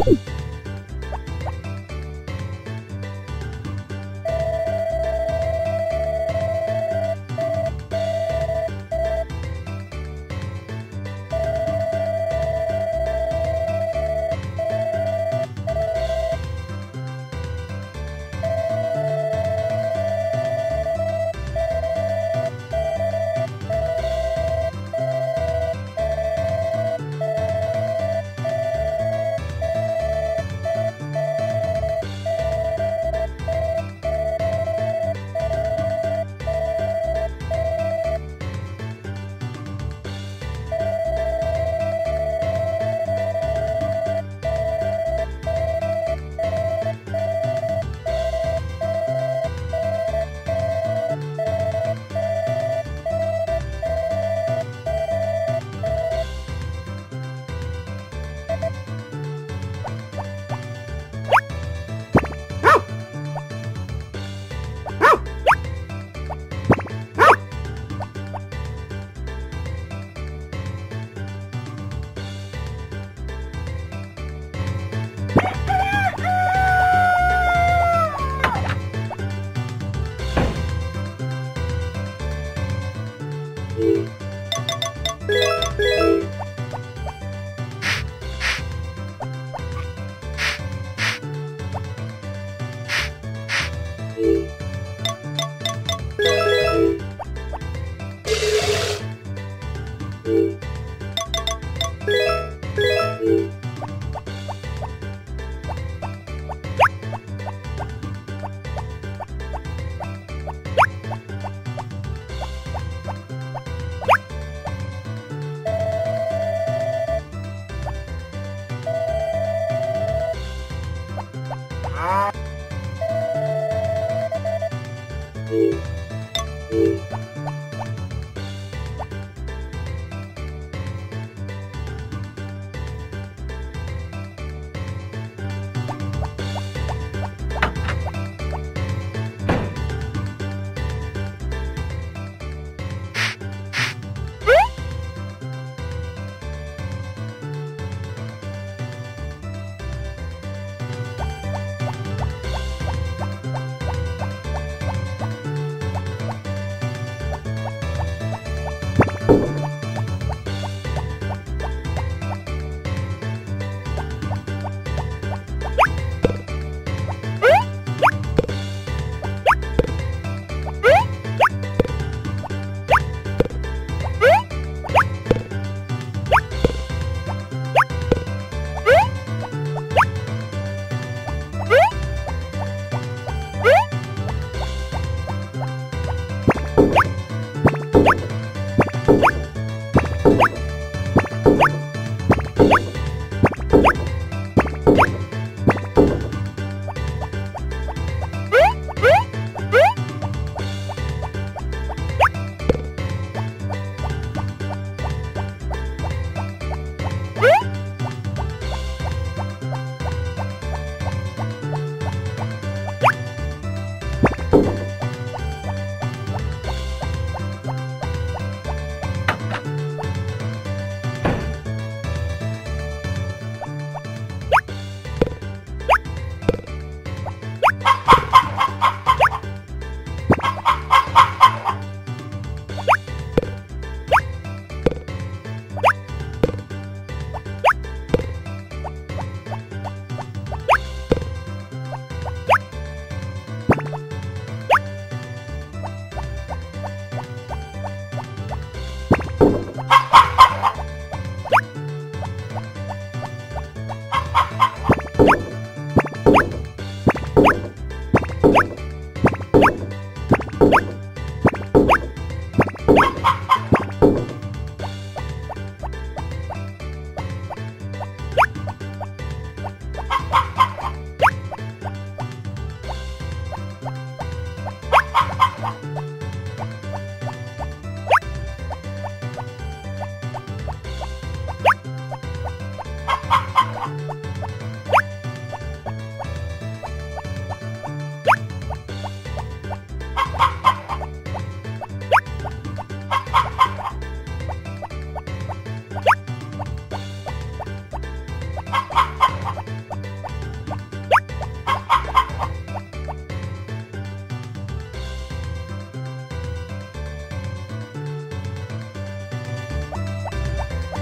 Oh.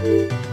Bye.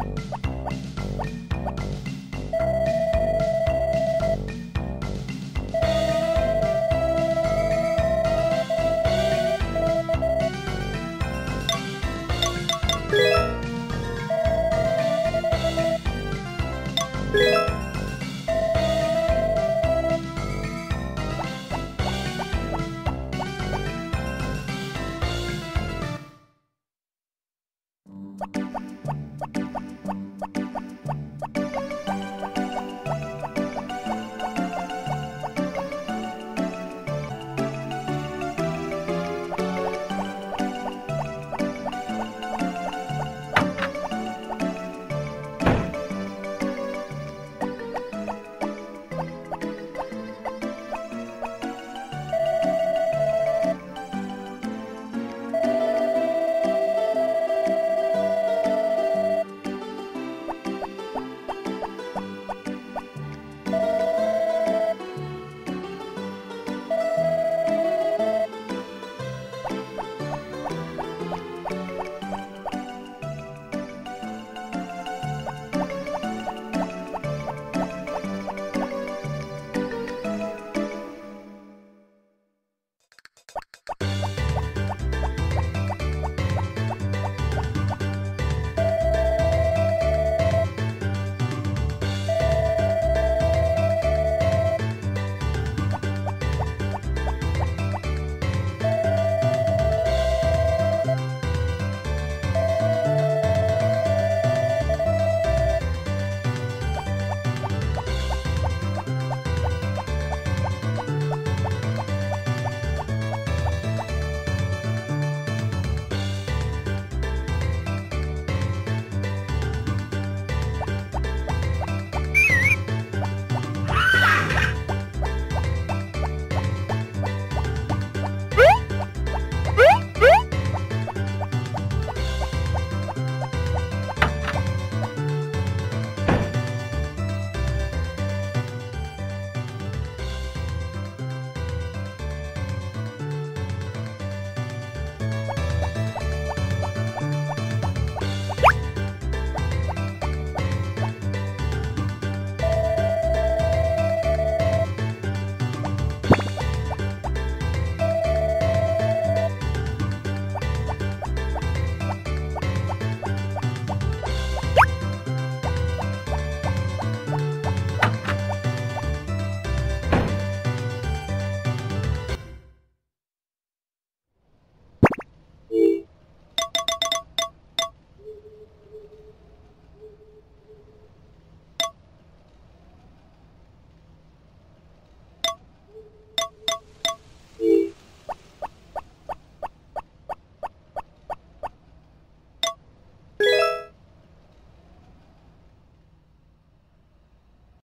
Bye.